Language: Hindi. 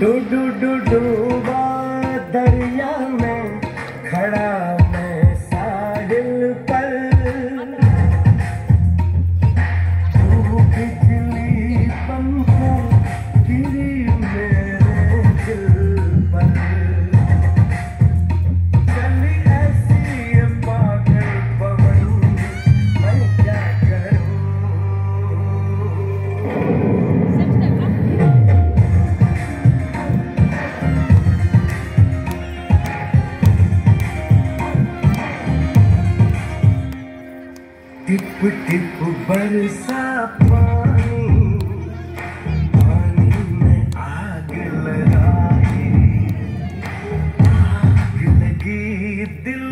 do do do do ba टिप टिप बरसा पानी। पानी में आग लगाई। आग लगी दिल